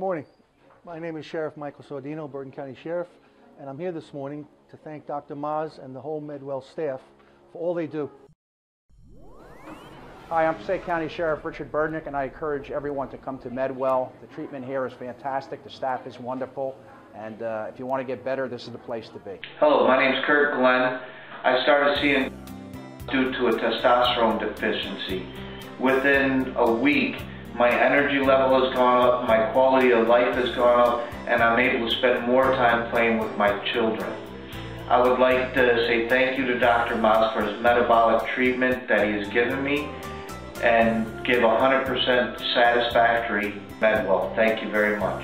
Good morning. My name is Sheriff Michael Saudino, Bergen County Sheriff, and I'm here this morning to thank Dr. Maz and the whole Medwell staff for all they do. Hi, I'm Passaic County Sheriff Richard Berdnik, and I encourage everyone to come to Medwell. The treatment here is fantastic, the staff is wonderful, and uh, if you want to get better, this is the place to be. Hello, my name is Kurt Glenn. I started seeing due to a testosterone deficiency. Within a week, my energy level has gone up, my quality of life has gone up, and I'm able to spend more time playing with my children. I would like to say thank you to Dr. Moss for his metabolic treatment that he has given me and give 100% satisfactory Medwell. Thank you very much.